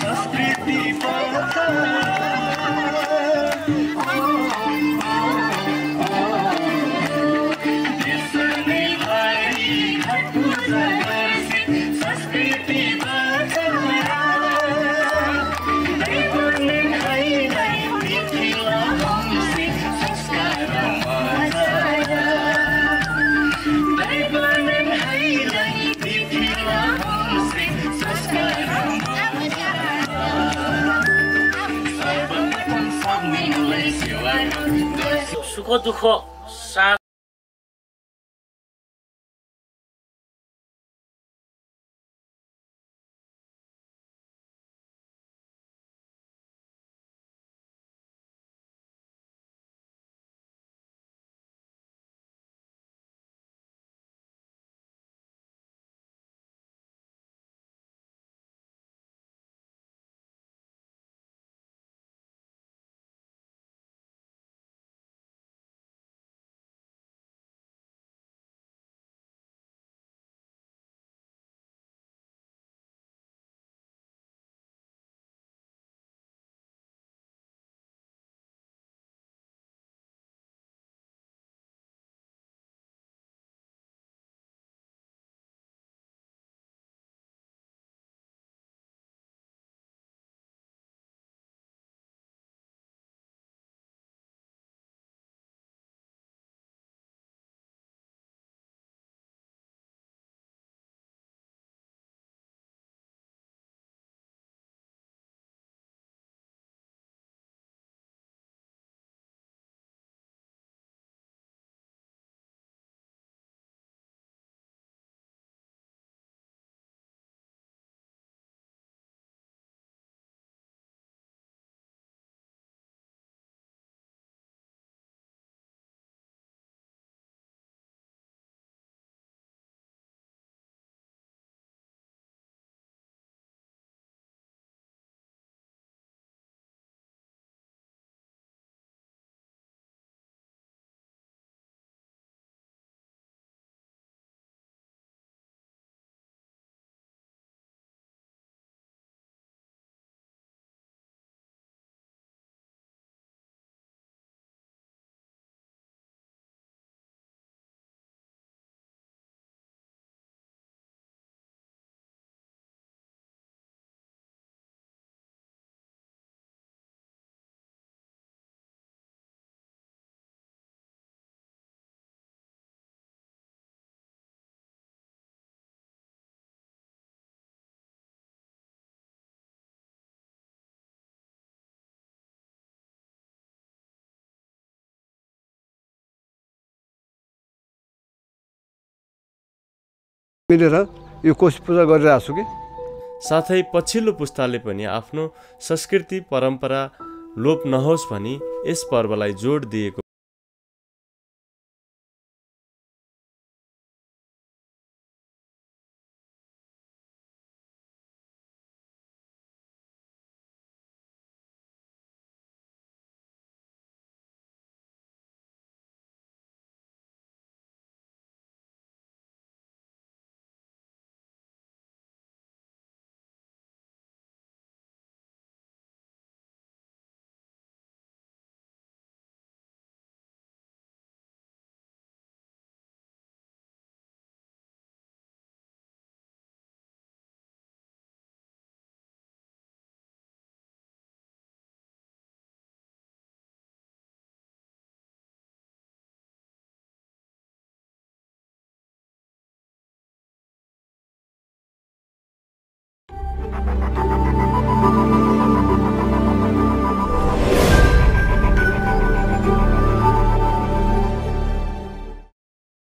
Со দুঃখ দুঃখ मिलेर यो कोशी पूजा गरिरहेको छु कि? साथै पछिल्लो पुस्ताले पनि आफ्नो संस्कृति परम्परा लोप नहोस् भनी यस पर्वलाई जोड दिएको